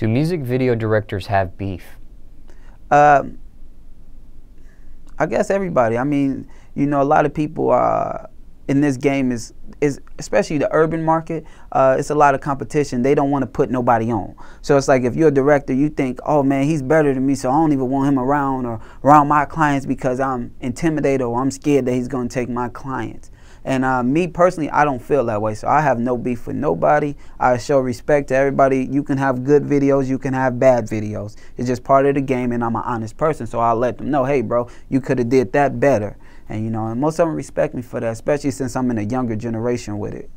Do music video directors have beef? Um, I guess everybody. I mean, you know, a lot of people uh, in this game is is especially the urban market. Uh, it's a lot of competition. They don't want to put nobody on. So it's like if you're a director, you think, oh man, he's better than me, so I don't even want him around or around my clients because I'm intimidated or I'm scared that he's going to take my clients. And uh, me personally, I don't feel that way. So I have no beef with nobody. I show respect to everybody. You can have good videos, you can have bad videos. It's just part of the game, and I'm an honest person. So I'll let them know, hey, bro, you could have did that better. And you know, and most of them respect me for that, especially since I'm in a younger generation with it.